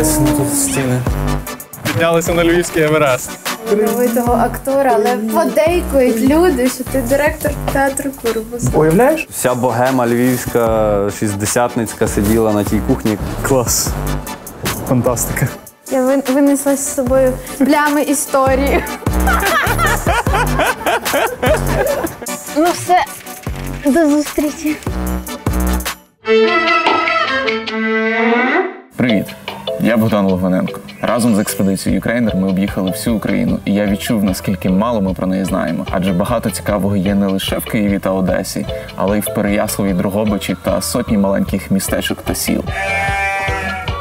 Ну, тут стіни. Піднялися на Львівський Еверест. Талановитого актора, але подейкують люди, що ти директор театру Курбуса. Уявляєш? Вся богема львівська, шістдесятницька сиділа на тій кухні. Клас. Фантастика. Я вин- винесла з собою плями історії. ну все, до зустрічі. Привіт! Я Богдан Логвиненко. Разом з експедицією Ukraїner ми об'їхали всю Україну, і я відчув, наскільки мало ми про неї знаємо. Адже багато цікавого є не лише в Києві та Одесі, але й в Переяславі, Дрогобичі та сотні маленьких містечок та сіл.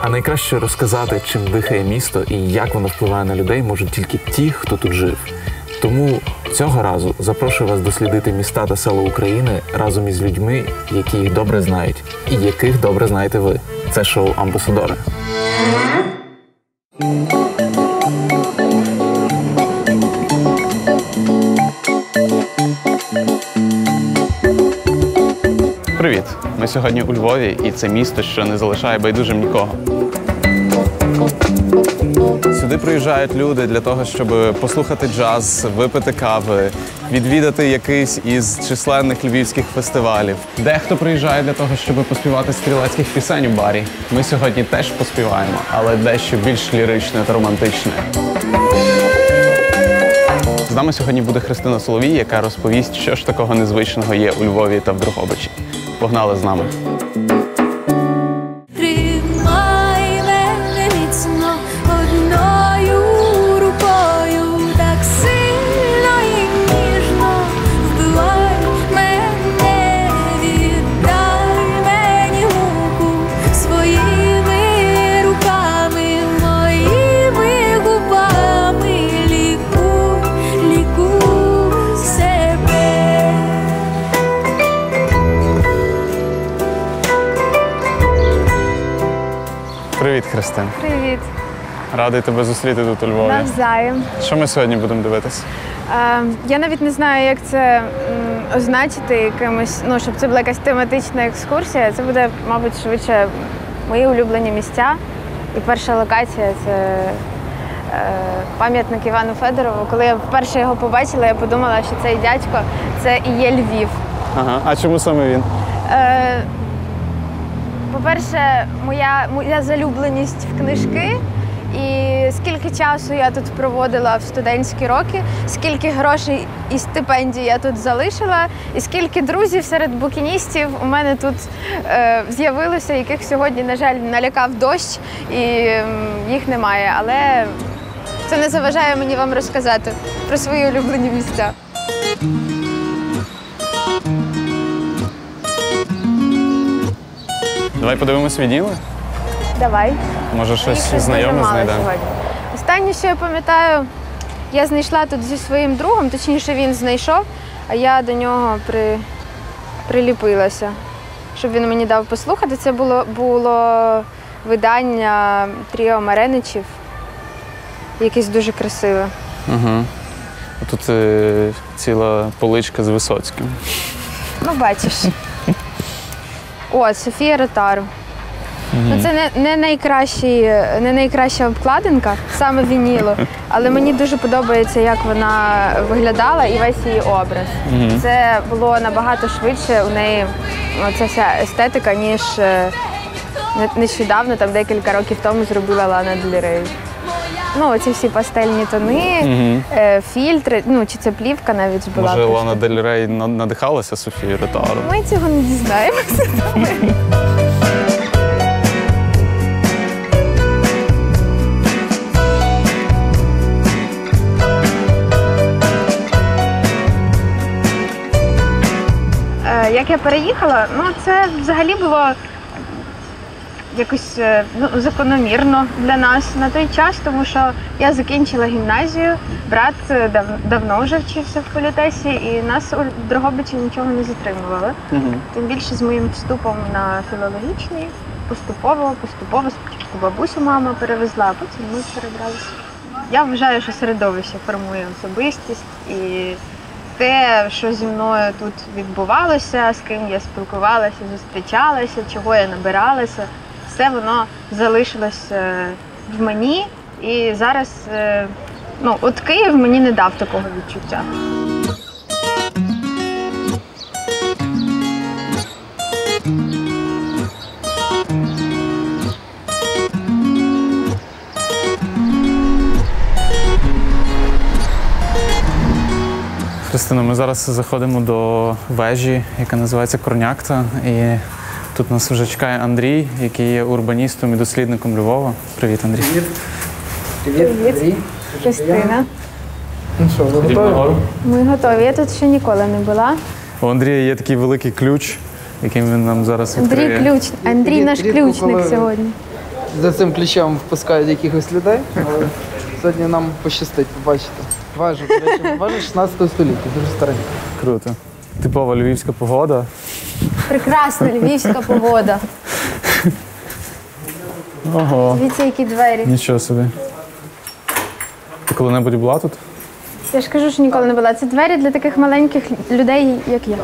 А найкраще розказати, чим дихає місто і як воно впливає на людей, можуть тільки ті, хто тут жив. Тому цього разу запрошую вас дослідити міста та села України разом із людьми, які їх добре знають, і яких добре знаєте ви. Це шоу Амбасадори. Привіт! Ми сьогодні у Львові, і це місто, що не залишає байдужим нікого. Сюди приїжджають люди для того, щоб послухати джаз, випити кави, відвідати якийсь із численних львівських фестивалів. Дехто приїжджає для того, щоб поспівати стрілецьких пісень у барі. Ми сьогодні теж поспіваємо, але дещо більш ліричне та романтичне. З нами сьогодні буде Христина Соловій, яка розповість, що ж такого незвичного є у Львові та в Дрогобичі. Погнали з нами. Привіт, Христин. Привіт, Радий тебе зустріти тут у Львові. навзаєм. Що ми сьогодні будемо дивитися? Е, я навіть не знаю, як це м, означити якимось, ну, щоб це була якась тематична екскурсія. Це буде, мабуть, швидше мої улюблені місця. І перша локація це е, пам'ятник Івану Федорову. Коли я вперше його побачила, я подумала, що цей дядько це і є Львів. Ага. А чому саме він? Е, по-перше, моя, моя залюбленість в книжки. І скільки часу я тут проводила в студентські роки, скільки грошей і стипендій я тут залишила, і скільки друзів серед букіністів у мене тут е, з'явилося, яких сьогодні, на жаль, налякав дощ, і їх немає. Але це не заважає мені вам розказати про свої улюблені місця. Давай подивимось відділи. Давай. Може, Їх щось дуже знайоме мало знайдемо. сьогодні. Останнє, що я пам'ятаю, я знайшла тут зі своїм другом, точніше він знайшов, а я до нього при... приліпилася, щоб він мені дав послухати. Це було, було видання Тріо Мареничів, якесь дуже красиве. Угу. Тут е, ціла поличка з Висоцьким. Ну, бачиш. О, Софія Ротару. Ну, це не, не, найкращий, не найкраща обкладинка, саме вінілу, але мені дуже подобається, як вона виглядала і весь її образ. Це було набагато швидше у неї ця вся естетика, ніж е, не- нещодавно, там декілька років тому зробила Лана Дель Рей. Ну, оці всі пастельні тони, е, фільтри, ну чи це плівка навіть була. Може, просто. Лана Дель Рей на- надихалася Софією Ротару? Ми цього не дізнаємося. Е, Як я переїхала, ну це взагалі було якось е, ну, закономірно для нас на той час, тому що я закінчила гімназію, брат е, дав- давно вже вчився в політесі, і нас у Дрогобичі нічого не затримувало. Тим більше з моїм вступом на філологічний, поступово, поступово спочатку бабусю мама перевезла, а потім ми перебралися. Я вважаю, що середовище формує особистість і те, що зі мною тут відбувалося, з ким я спілкувалася, зустрічалася, чого я набиралася, все воно залишилось е, в мені. І зараз, е, ну, от Київ мені не дав такого відчуття. Христина, ми зараз заходимо до вежі, яка називається Корнякта. І тут нас вже чекає Андрій, який є урбаністом і дослідником Львова. Привіт, Андрій. Привіт, Андрій. Христина. Ну що, ви готові? Ми готові. Я тут ще ніколи не була. У Андрія є такий великий ключ, яким він нам зараз Андрій ключ. Андрій Рід- наш рідко, ключник коли- сьогодні. За цим ключем впускають якихось людей, але сьогодні нам пощастить, побачите. Важу, до речі, важу 16 століття, дуже старенько. Круто. Типова львівська погода. Прекрасна львівська погода. Ого, Дивіться, які двері. нічого собі. Ти коли-небудь була тут? Я ж кажу, що ніколи не була. Це двері для таких маленьких людей, як я.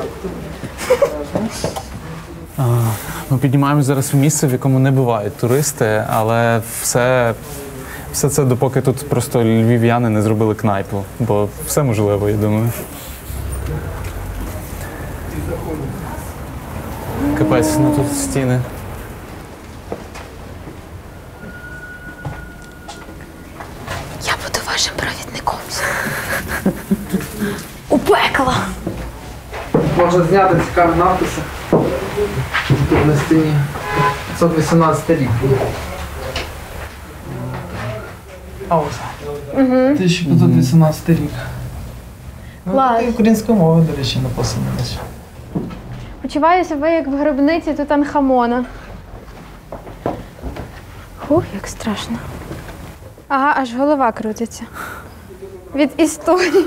Ми піднімаємося зараз в місце, в якому не бувають туристи, але все, все це допоки тут просто львів'яни не зробили кнайпу, бо все можливо, я думаю. Капець, ну тут стіни. Я буду вашим провідником. У пекло. Можна зняти цікаві надписи. Тут на стіні 518 рік. Пауза. 1518 рік. Клас. Ну, українською мовою, до речі, написано. Почуваю себе як в гробниці Тутанхамона. Хух, як страшно. Ага, аж голова крутиться. Від історії.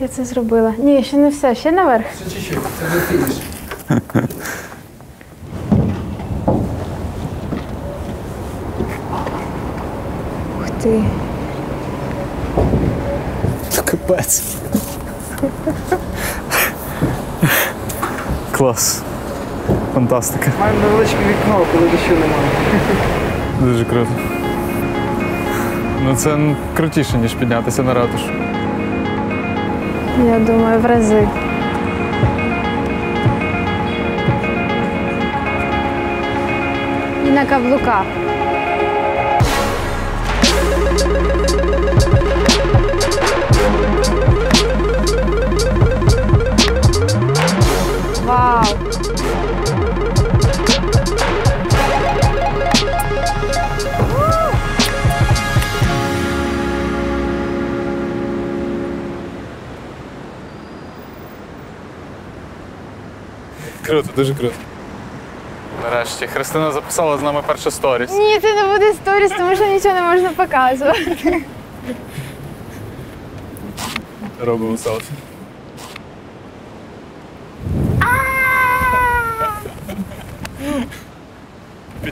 Я це зробила. Ні, ще не все, ще наверх. Ще чуть-чуть, це вже фініш. Ух ти. Капець. Клас. Фантастика. Маємо невеличке вікно, коли дощу немає. Дуже круто. Ну це крутіше, ніж піднятися на ратушу. Я думаю, в рази. І на каблуках. Вау! Круто, дуже круто. Нарешті. Христина записала з нами перше сторіс. Ні, це не буде сторіс, тому що нічого не можна показувати. Робимо селфі.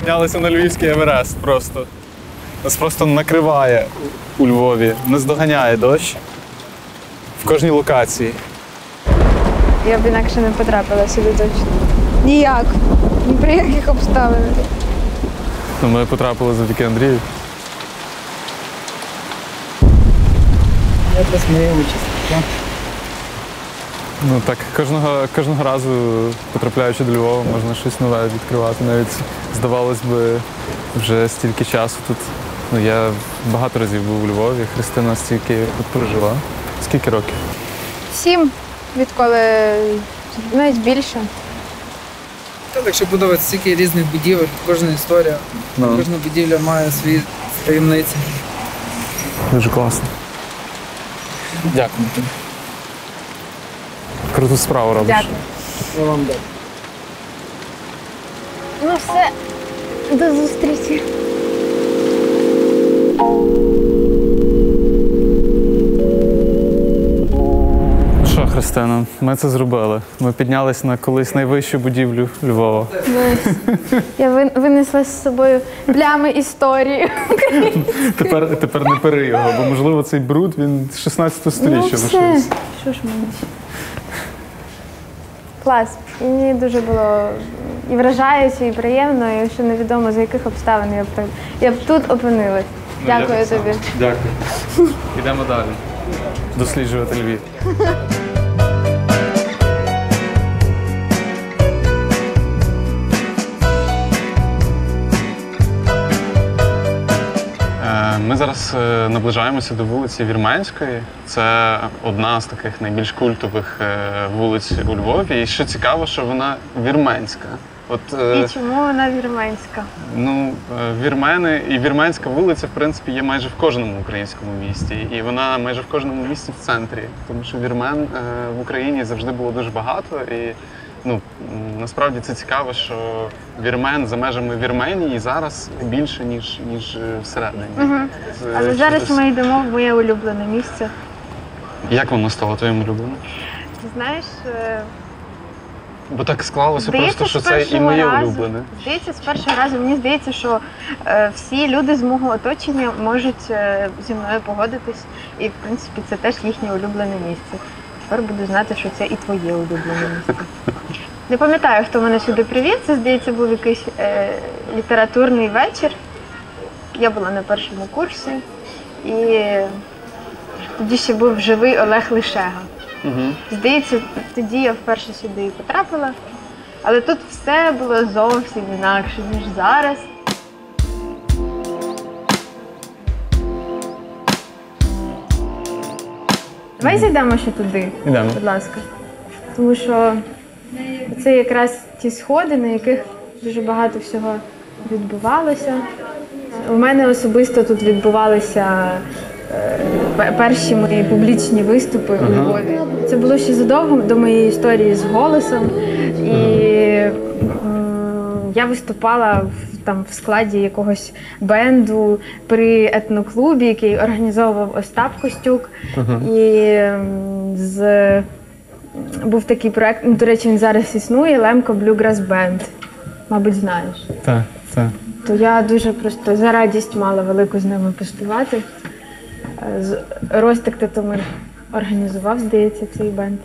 Піднялися на Львівський Еверест просто. Нас просто накриває у Львові, нас доганяє дощ в кожній локації. Я б інакше не потрапила сюди точно. Ніяк. Ні при яких обставинах. Ну, ми потрапили завдяки Андрію. Якось моя участь. так? Ну так, кожного, кожного разу, потрапляючи до Львова, можна щось нове відкривати. Навіть здавалось би, вже стільки часу тут. Ну, я багато разів був у Львові, Христина стільки тут прожила. Скільки років? Сім, відколи навіть більше. Та, Якщо подивитися, стільки різних будівель, кожна історія, Ну. кожна будівля має свої таємниці. Дуже класно. Дякую тобі. Круту справу робиш. Дякую. Я вам дам. Ну все, до зустрічі. Ну Що, Христина, ми це зробили. Ми піднялись на колись найвищу будівлю Львова. Я вин- винесла з собою плями історії. Тепер, тепер не пери його, бо можливо цей бруд він з 16 Ну століття все. лишився. Що ж мені? Клас. Мені дуже було і вражаюче, і приємно, і що невідомо за яких обставин я б так я б тут опинилась. Дякую тобі. Дякую. Ідемо далі. Досліджувати Львів. Ми зараз е, наближаємося до вулиці Вірменської. Це одна з таких найбільш культових е, вулиць у Львові. І що цікаво, що вона вірменська. От е, І чому вона вірменська? Ну, вірмени і вірменська вулиця, в принципі, є майже в кожному українському місті. І вона майже в кожному місті в центрі. Тому що вірмен в Україні завжди було дуже багато. І ну, насправді це цікаво, що вірмен за межами Вірменії зараз більше, ніж, ніж е, всередині. Це Але зараз щось- ми йдемо в моє улюблене місце. Як воно стало твоїм улюбленим? Ти знаєш, е, Бо так склалося Здається, просто, що це і моє разу- улюблене. Здається, з першого разу мені здається, що е, всі люди з мого оточення можуть е, зі мною погодитись, і в принципі це теж їхнє улюблене місце. Тепер буду знати, що це і твоє улюблене місце. Не пам'ятаю, хто мене сюди привів. Це здається, був якийсь е, літературний вечір. Я була на першому курсі, і тоді ще був живий Олег Лишега. Здається, тоді я вперше сюди і потрапила. Але тут все було зовсім інакше, ніж зараз. Давай зайдемо ще туди, Йдемо. будь ласка. Тому що це якраз ті сходи, на яких дуже багато всього відбувалося. У мене особисто тут відбувалися е, перші мої публічні виступи у Львові. Це було ще задовго до моєї історії з голосом. І м, я виступала в, там, в складі якогось бенду при етноклубі, який організовував Остап Костюк. І з був такий проект, ну, до речі, він зараз існує Лемко Bluegrass Band. Мабуть, знаєш. Так, так. То я дуже просто за радість мала велику з ними поспівати. Е, Ростик Титомир організував, здається, цей бенд.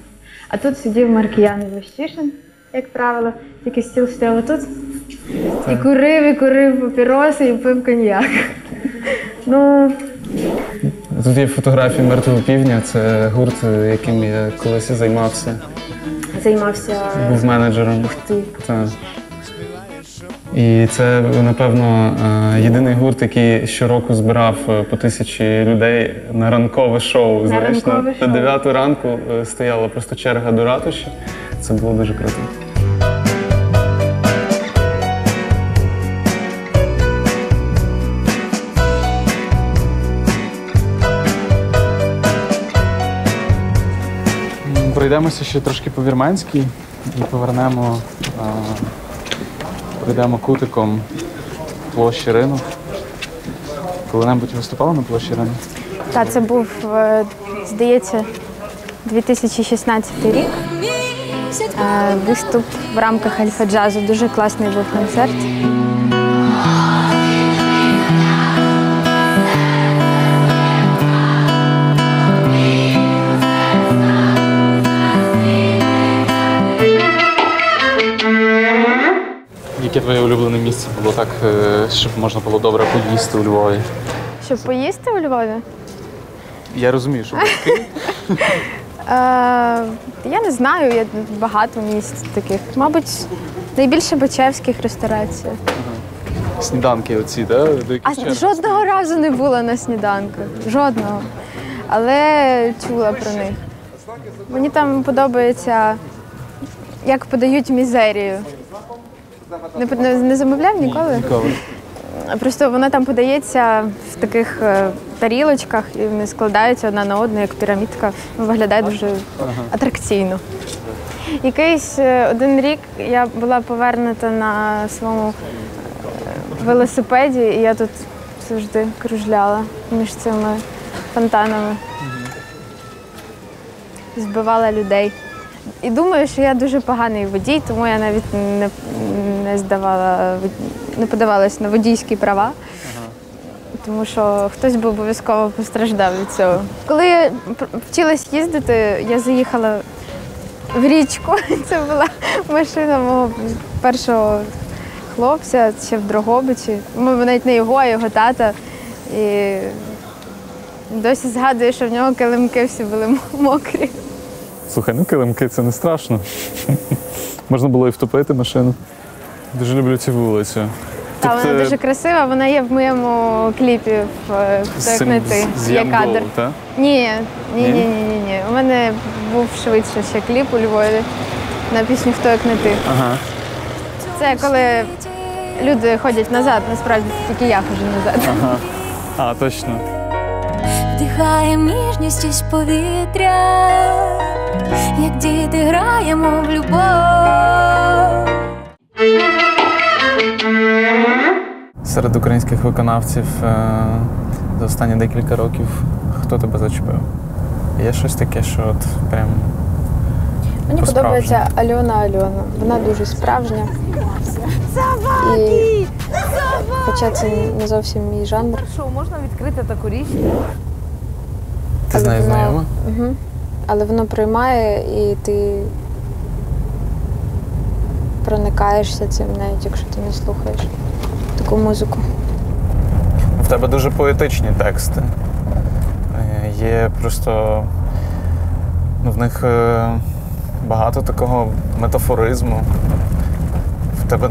А тут сидів Маркіян Іващишин, як правило, тільки стіл стояв тут. І курив, і курив папіроси, і пив коньяк. Ну, Тут є фотографії мертвого півдня. Це гурт, яким я колись займався. займався Був менеджером. ти. Так. І це, напевно, е, єдиний гурт, який щороку збирав е, по тисячі людей на ранкове шоу. Знаєш, ранкове на, шоу. на 9 ранку е, стояла просто черга до ратуші. Це було дуже круто. Пройдемося ще трошки по вірменській і повернемо, а, пройдемо кутиком площі ринок. Коли-небудь виступала на площі ринок? Та це був, е, здається, 2016 рік. Е, Виступ в рамках Альфа Джазу. Дуже класний був концерт. Твоє улюблене місце було так, е, щоб можна було добре поїсти у Львові? Щоб поїсти у Львові? Я розумію, що Київ. Е, я не знаю, є багато місць таких. Мабуть, найбільше Бачевських ресторацій. сніданки оці, яких А жодного разу не була на сніданку. Жодного. Але чула про них. Мені там подобається, як подають мізерію. Не, не, не замовляв ніколи? Ніколи. Просто вона там подається в таких е, тарілочках і вони складаються одна на одну, як пірамідка. Виглядає дуже атракційно. Якийсь е, один рік я була повернута на своєму е, велосипеді, і я тут завжди кружляла між цими фонтанами. Збивала людей. І думаю, що я дуже поганий водій, тому я навіть не, не здавала, не подавалась на водійські права. Тому що хтось би обов'язково постраждав від цього. Коли я вчилась їздити, я заїхала в річку. Це була машина мого першого хлопця ще в Дрогобичі. Ми навіть не його, а його тата. І досі згадую, що в нього килимки всі були мокрі. Слухай, ну килимки це не страшно. Можна було і втопити машину. Дуже люблю цю вулицю. Та вона дуже красива, вона є в моєму кліпі в е, «Хто як не ти. з Є Янгол, кадр. так? Ні, ні, Ні? ні, ні, ні, ні. У мене був швидше ще кліп у Львові на пісню Хто як не ти. Ага. Це коли люди ходять назад, насправді тільки я ходжу назад. Ага. А, точно. Вдихаєм ніжність із повітря, як діти граємо в любов. Серед українських виконавців е, за останні декілька років хто тебе зачепив? Є щось таке, що от прям Мені подобається Альона Альона. Вона дуже справжня. І... Хоча це не зовсім мій жанр. Що, можна відкрити таку річ? ти з нею знайома? Угу. Але воно приймає і ти проникаєшся цим, навіть якщо ти не слухаєш таку музику. В тебе дуже поетичні тексти. Е, Є просто ну, в них е, багато такого метафоризму. В тебе.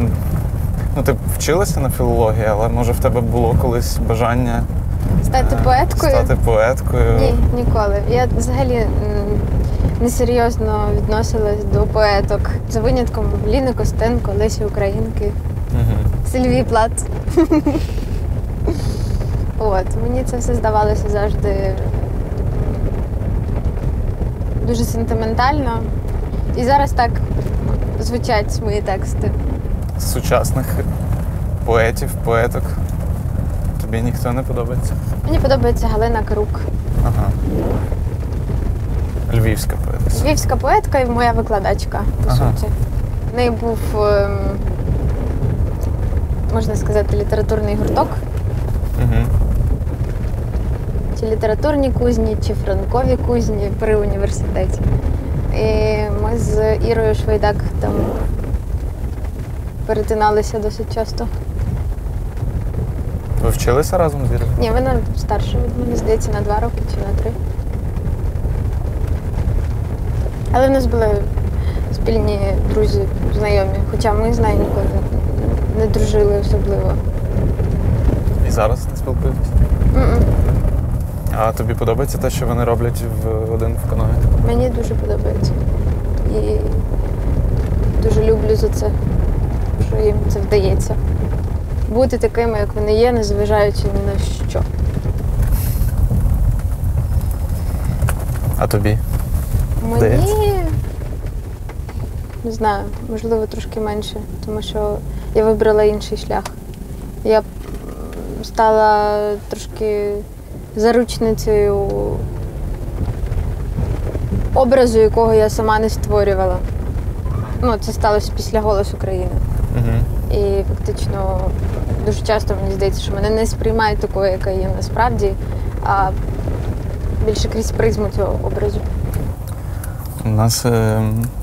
Ну, ти вчилася на філології, але може в тебе було колись бажання Стати е, поеткою? стати поеткою. Ні, ніколи. Я взагалі несерйозно відносилась до поеток. За винятком Ліни Костенко, Лесі Українки, Мгм. Сильвії Плат. От, мені це все здавалося завжди дуже сентиментально. І зараз так звучать мої тексти. З сучасних поетів, поеток. Тобі ніхто не подобається? Мені подобається Галина Карук. Ага. Львівська. Львівська поетка і моя викладачка, по Ага. суті. В неї був, ем, можна сказати, літературний гурток, Угу. чи літературні кузні, чи франкові кузні при університеті. І ми з Ірою Швейдак там перетиналися досить часто. Ви вчилися разом з Ірою? Ні, вона старша мене, здається, на два роки чи на три. Але в нас були спільні друзі, знайомі, хоча ми з нею ніколи не дружили особливо. І зараз не спілкуєтесь? А тобі подобається те, що вони роблять в один в каної? Мені дуже подобається. І дуже люблю за це, що їм це вдається. Бути такими, як вони є, незважаючи ні на що. А тобі? Мені не знаю, можливо, трошки менше, тому що я вибрала інший шлях. Я стала трошки заручницею образу, якого я сама не створювала. Ну, це сталося після «Голос України». Угу. І фактично дуже часто мені здається, що мене не сприймають такою, яка є насправді, а більше крізь призму цього образу. У нас е,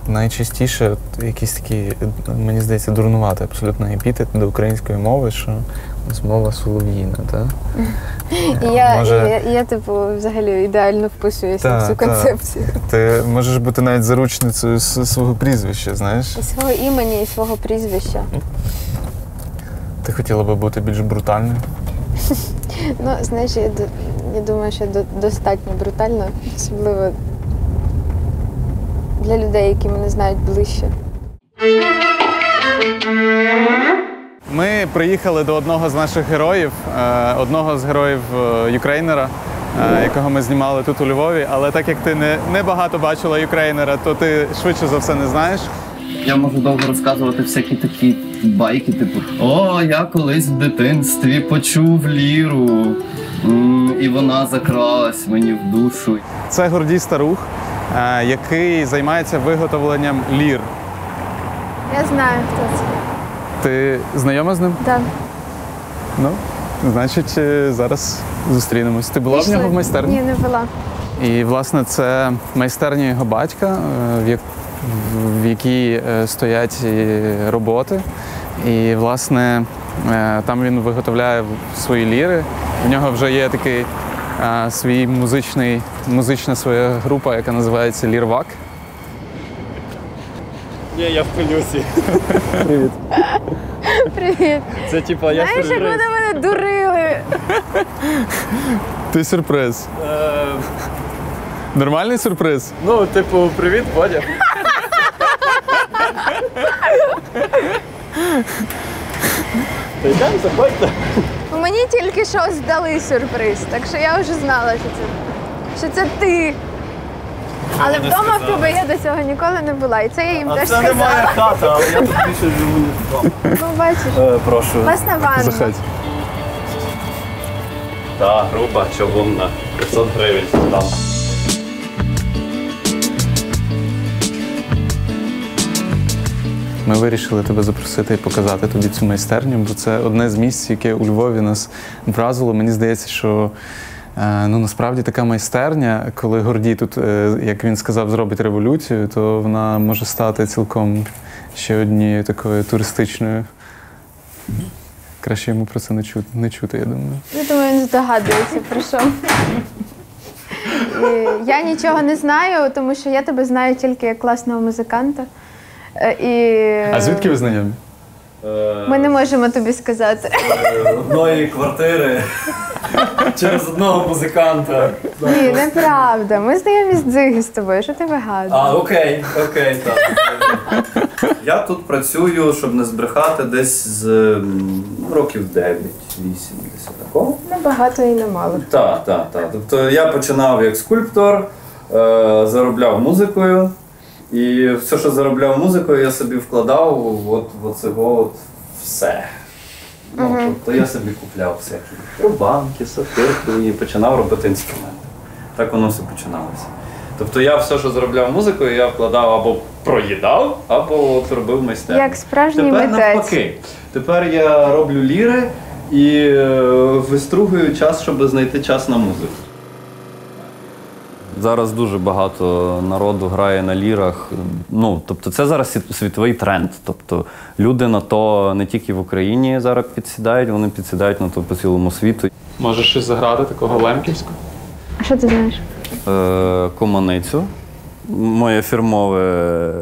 найчастіше якісь такі, мені здається, дурнувати абсолютно епітет до української мови, що у нас мова солов'їна, так? І я, Може- я, я, типу, взагалі ідеально вписуюся в цю та. концепцію. Ти можеш бути навіть заручницею свого прізвища, знаєш? І свого імені, і свого прізвища. Ти хотіла би бути більш брутальною. Ну, знаєш, я, я думаю, що достатньо брутально, особливо для людей, які мене знають ближче. Ми приїхали до одного з наших героїв, е, одного з героїв е, Ukraїner а, е, якого ми знімали тут у Львові. Але так як ти не, не багато бачила Ukraїner а, то ти швидше за все не знаєш. Я можу довго розказувати всякі такі байки, типу О, я колись в дитинстві почув ліру, і вона закралась мені в душу. Це Гордій Старух, е, який займається виготовленням лір. Я знаю, хто це. Ти знайома з ним? Так. Ну, значить, е, зараз зустрінемось. Ти була в нього в майстерні? Ні, не була. І, власне, це майстерня його батька, е, в як- в- в якій стоять роботи. І, власне, е, там він виготовляє свої ліри. В нього вже є такий е, свій музичний, музична своя група, яка називається Лірвак. Ні, я в плюсі. Привіт. Це типа я Знаєш, як вони мене дурили? Ти сюрприз. Нормальний сюрприз? Ну, типу, привіт, Бодя. Та йдемо, заходьте. Мені тільки що здали сюрприз, так що я вже знала, що це, що це ти. Але вдома в тебе я до цього ніколи не була. І це я їм А теж це не сказала. моя хата, але я тут більше живу не вдома. Ну, бачиш, Е, Прошу. власна ванна. Заходь. Так, груба, чавунна. 500 гривень там. Ми вирішили тебе запросити і показати тобі цю майстерню, бо це одне з місць, яке у Львові нас вразило. Мені здається, що е, ну насправді така майстерня, коли Гордій тут, е, як він сказав, зробить революцію, то вона може стати цілком ще однією такою туристичною. Краще йому про це не чути, не чути, я думаю. Я думаю, він здогадується про що. Я нічого не знаю, тому що я тебе знаю тільки як класного музиканта. Е, І А звідки ви знайомі? ми не можемо тобі сказати. Одної квартири через одного музиканта. Ні, неправда. Ми знайомі з дзиги з тобою. Що ти вигадуєш? А, окей, окей, так. Я тут працюю, щоб не збрехати, десь з років 9-8 десь такого. Не багато і не мало. Так, так, так. Тобто я починав як скульптор, е, заробляв музикою. І все, що заробляв музикою, я собі вкладав от, в оцього от все. Ну, тобто я собі купляв всякі рубанки, сопирки і починав робити інструменти. Так воно все починалося. Тобто я все, що заробляв музикою, я вкладав або проїдав, або от робив майстерню. Як справжній Тепер митець. навпаки. Тепер я роблю ліри і е, вистругую час, щоб знайти час на музику. Зараз дуже багато народу грає на лірах. Ну, тобто, це зараз світовий тренд. Тобто люди на то не тільки в Україні зараз підсідають, вони підсідають на то по цілому світу. Можеш щось заграти такого лемківського? А що ти знаєш? Е, команицю. Моє фірмове,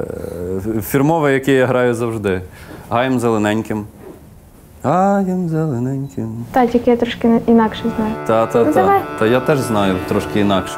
фірмове, яке я граю завжди. Гаєм зелененьким. Гаєм зелененьким. Та, тільки я трошки інакше знаю. Та, та, Ну, та. Та я теж знаю трошки інакше.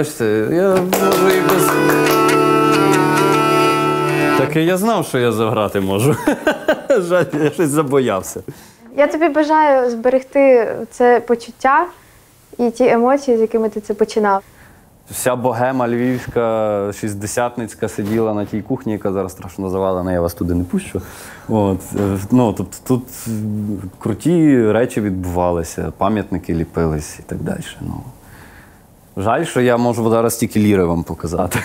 Бачите, я можу і без. Так і я знав, що я заграти можу. Жаль, я щось забоявся. Я тобі бажаю зберегти це почуття і ті емоції, з якими ти це починав. Вся богема львівська, шістдесятницька сиділа на тій кухні, яка зараз страшно завалена, я вас туди не пущу. От, е, ну, тобто тут круті речі відбувалися, пам'ятники ліпились і так далі. Ну. Жаль, що я можу зараз тільки ліри вам показати.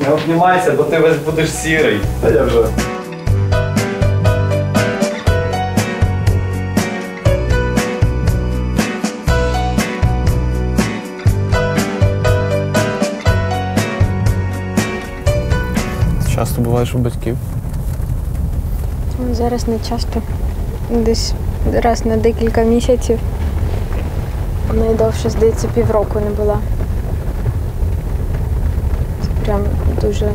Не обнімайся, бо ти весь будеш сірий. Та я вже. Часто буваєш у батьків. Зараз не часто. Десь раз на декілька місяців. Найдовше, здається, півроку не була. Це прям дуже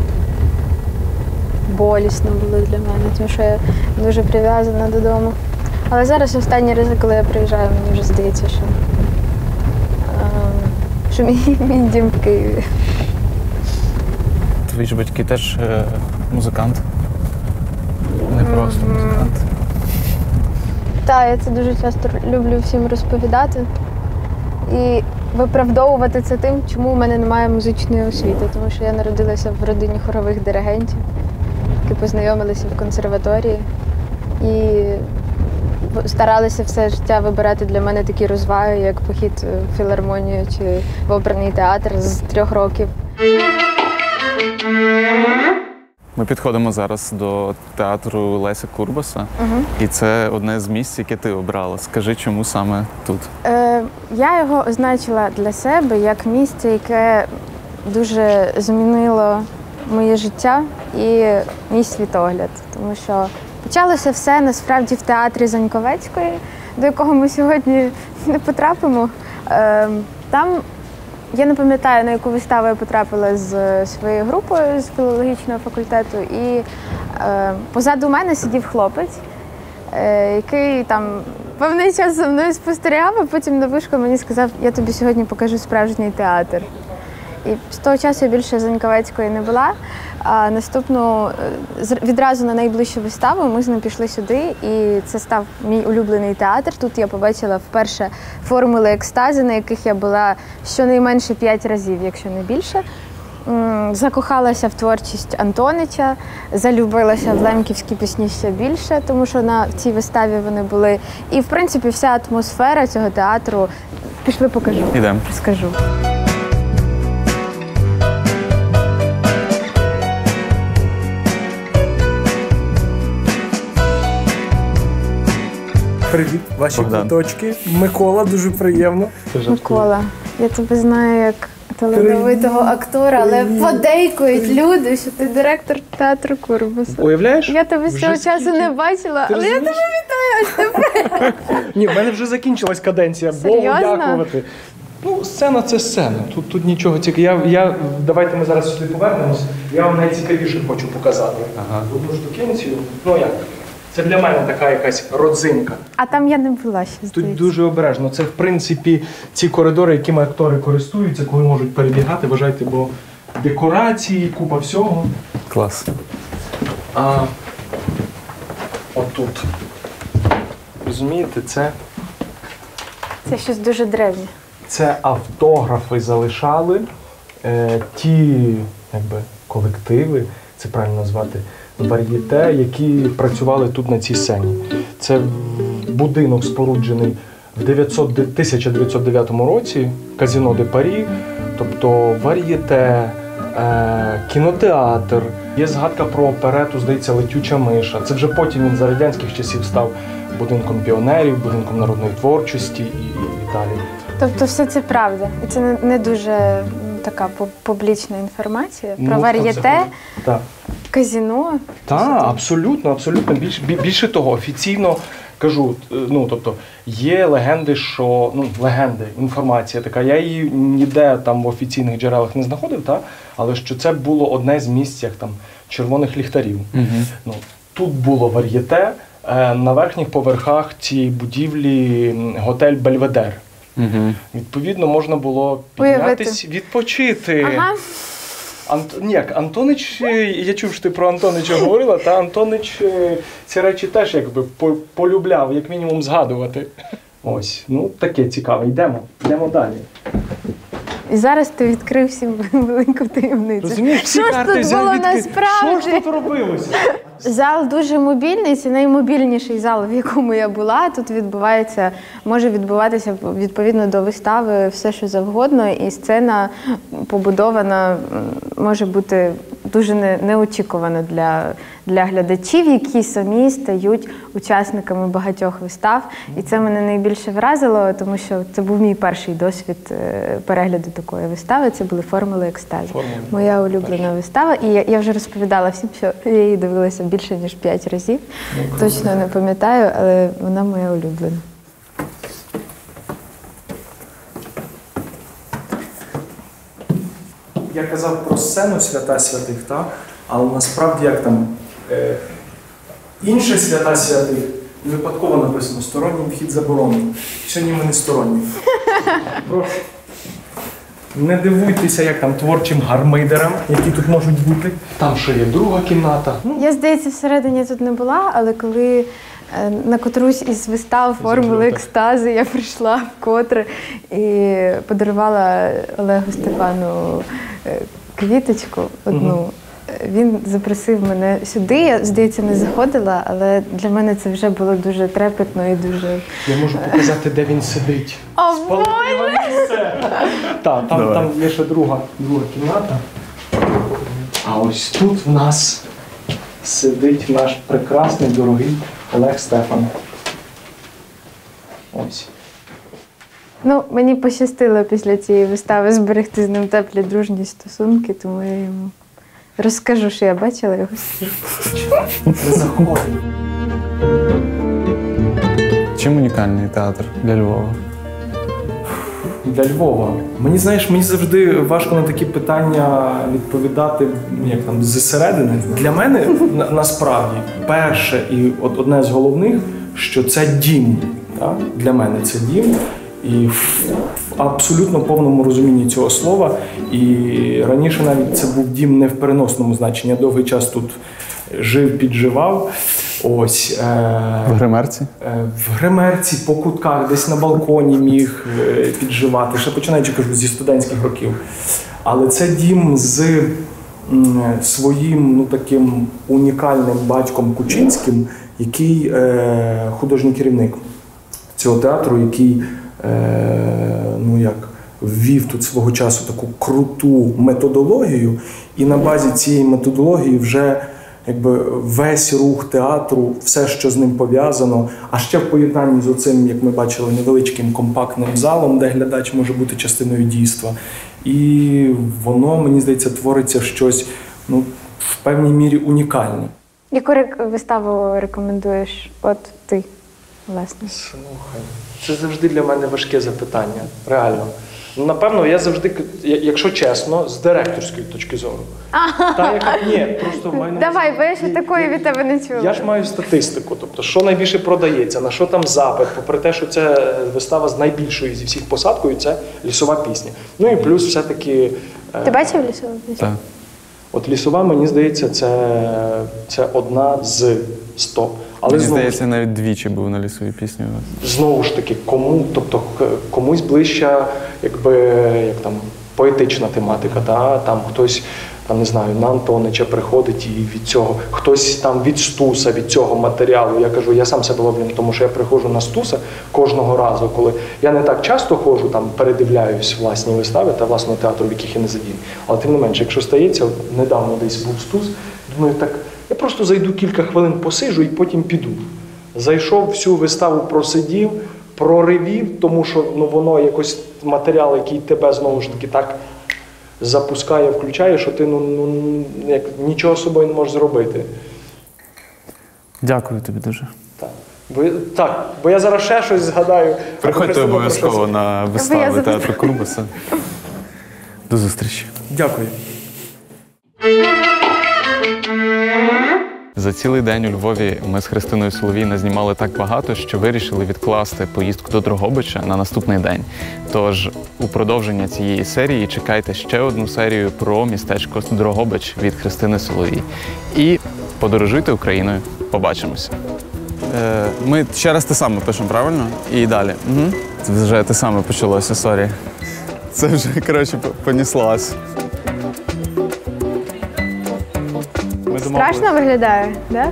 болісно було для мене, тому що я дуже прив'язана додому. Але зараз останні рази, коли я приїжджаю, мені вже здається, що, ем, що мій, мій дім в Києві. Твої ж батьки теж е, музикант. Не просто музикант. Так, я це дуже часто люблю всім розповідати і виправдовувати це тим, чому в мене немає музичної освіти, тому що я народилася в родині хорових диригентів, які познайомилися в консерваторії і старалися все життя вибирати для мене такі розваги, як похід в філармонію чи в оперний театр з трьох років. Ми підходимо зараз до театру Леся Курбаса, Мгм. і це одне з місць, яке ти обрала. Скажи, чому саме тут? Е, я його означила для себе як місце, яке дуже змінило моє життя і мій світогляд. Тому що почалося все насправді в театрі Заньковецької, до якого ми сьогодні не потрапимо. Е, там я не пам'ятаю, на яку виставу я потрапила з своєю групою з філологічного факультету, і е, позаду мене сидів хлопець, е, який там певний час за мною спостерігав, а потім на вишку мені сказав, я тобі сьогодні покажу справжній театр. І з того часу я більше Заньковецької не була. А наступну е, відразу на найближчу виставу ми з ним пішли сюди, і це став мій улюблений театр. Тут я побачила вперше формули екстази, на яких я була щонайменше п'ять разів, якщо не більше. Закохалася в творчість Антонича, залюбилася в лемківські пісні ще більше, тому що на в цій виставі вони були. І в принципі вся атмосфера цього театру. Пішли покажу. Ідемо. Розкажу. Привіт, ваші Богдан. куточки. Микола, дуже приємно. Микола, я тебе знаю як талановитого актора, але подейкують люди, що ти директор театру Курбаса. Уявляєш? Я тебе з цього часу скільки? не бачила, Ти але я тебе вітаю. ось тепер. Ні, в мене вже закінчилась каденція. Богу дякувати. Ну, сцена це сцена. Тут, тут нічого цікавого. Я, я, давайте ми зараз сюди повернемось. Я вам найцікавіше хочу показати. Ага. Одну штукенцію. Ну як? Це для мене така якась родзинка. А там я не була ще Тут здається. дуже обережно. Це, в принципі, ці коридори, якими актори користуються, коли можуть перебігати, вважайте, бо декорації, купа всього. Клас. А отут. Розумієте, це, Це щось дуже древнє. це автографи залишали е, ті якби, колективи, це правильно назвати, вар'єте, які працювали тут на цій сцені. Це будинок споруджений в 900, 1909 році, казіно де Парі, тобто вар'єте, е, кінотеатр. Є згадка про оперету, здається, летюча миша. Це вже потім він за радянських часів став будинком піонерів, будинком народної творчості і, і далі. Тобто все це правда. І це не, дуже така пу- публічна інформація про Ну, вар'єте, Так. Казіно. Так, абсолютно, абсолютно. Більш, більше того, офіційно кажу, е, ну тобто є легенди, що ну легенди, інформація така. Я її ніде там в офіційних джерелах не знаходив, та але що це було одне з місць як там червоних ліхтарів. Ну тут було вар'єте. е, На верхніх поверхах цієї будівлі готель Бельведер. Угу. Відповідно, можна було піднятись, відпочити. Ага. Ант... Ні, Антонич, е, я чув, що ти про Антонича говорила, та Антонич е, ці речі теж якби полюбляв, як мінімум згадувати. Ось, ну таке цікаве. Йдемо, йдемо далі. І зараз ти відкрив всім велику таємницю. Розумієш, що ж тут було насправді? Що ж тут робилося? Зал дуже мобільний, це наймобільніший зал, в якому я була. Тут відбувається, може відбуватися відповідно до вистави все, що завгодно, і сцена побудована може бути дуже не, неочікувано для, для глядачів, які самі стають учасниками багатьох вистав. І це мене найбільше вразило, тому що це був мій перший досвід е, перегляду такої вистави. Це були формули екстазу. Моя улюблена вистава. І я, я вже розповідала всім, що я її дивилася більше ніж п'ять разів. Точно не пам'ятаю, але вона моя улюблена. Я казав про сцену свята святих, так? але насправді як там е, інше свята святих випадково написано сторонній вхід заборонений. Сьогодні ми не сторонні. Прошу. Не дивуйтеся, як там творчим гармидерам, які тут можуть бути. Там ще є друга кімната. Я, здається, всередині тут не була, але коли на котрусь із вистав формули екстази я прийшла вкотре і подарувала Олегу Степану е, квіточку одну. Е, Він запросив мене сюди. Я, здається, не заходила, але для мене це вже було дуже трепетно і дуже. я можу показати, де він сидить. О, місце. Так, там, там є ще друга, друга кімната. А ось тут в нас сидить наш прекрасний, дорогий Олег Стефан. Ось. Ну, мені пощастило після цієї вистави зберегти з ним теплі дружні стосунки, тому я йому розкажу, що я бачила його. Не. Чим унікальний театр для Львова? Для Львова. Мені знаєш, мені завжди важко на такі питання відповідати ну, як там зсередини. Для мене на- насправді перше і одне з головних, що це дім. Так? Для мене це дім. І в абсолютно повному розумінні цього слова. І раніше навіть це був дім не в переносному значенні. Я довгий час тут жив, підживав. Ось е, В гримерці? Е, В гримерці, по кутках, десь на балконі міг е, підживати, ще починаючи кажу зі студентських років. Але це дім з м, своїм ну, таким унікальним батьком Кучинським, який е, художній керівник цього театру, який ну, як, ввів тут свого часу таку круту методологію, і на базі цієї методології вже якби весь рух театру, все, що з ним пов'язано, а ще в поєднанні з оцим, як ми бачили, невеличким компактним залом, де глядач може бути частиною дійства. І воно, мені здається, твориться щось ну, в певній мірі унікальне. Яку рек- виставу рекомендуєш? От ти, власне. Слухай, це завжди для мене важке запитання. Реально. Ну, напевно, я завжди, якщо чесно, з директорської точки зору. Та, яка, ні, просто в мене. Давай, бо я ще такої від тебе не чула. Я ж маю статистику, тобто що найбільше продається, на що там запит, попри те, що це вистава з найбільшою зі всіх посадкою, це лісова пісня. Ну і плюс все-таки. е, Ти бачив лісову пісню? Так. От лісова, мені здається, це, це одна з 100. Але Мені знову ж здається, навіть двічі був на лісовій пісні знову ж таки, кому, тобто комусь ближча, якби як там поетична тематика, да? там хтось. Там не знаю, на Антонича приходить і від цього хтось там від стуса, від цього матеріалу. Я кажу, я сам себе ловлю, тому що я приходжу на стуса кожного разу, коли я не так часто ходжу, там передивляюсь власні вистави та власного театру, в яких я не задію. Але тим не менше, якщо стається, недавно десь був стус, думаю, так я просто зайду кілька хвилин посижу і потім піду. Зайшов всю виставу, просидів, проривів, тому що ну, воно якось матеріал, який тебе знову ж таки так запускає, включає, що ти ну, ну, як, нічого з собою не можеш зробити. Дякую тобі дуже. Так. Бо, так, бо я зараз ще щось згадаю. Приходьте обов'язково на я вистави театру Курбаса. До зустрічі. Дякую. За цілий день у Львові ми з Христиною Соловій назнімали так багато, що вирішили відкласти поїздку до Дрогобича на наступний день. Тож у продовження цієї серії чекайте ще одну серію про містечко Дрогобич від Христини Соловій. І подорожуйте Україною. Побачимося. Е, ми ще раз те саме пишемо, правильно? І далі. Угу. Це вже те саме почалося, sorry. Це вже коротше поніслась. Страшно виглядає, да?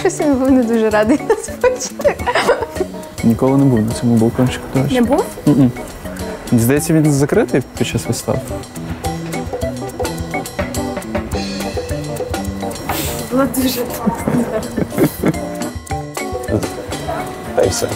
Щось він був не дуже радий нас бачити. Ніколи не був на цьому балкончику. до речі. Не був? М-м. Здається, він закритий під час вистав. Було дуже класно. Та й все.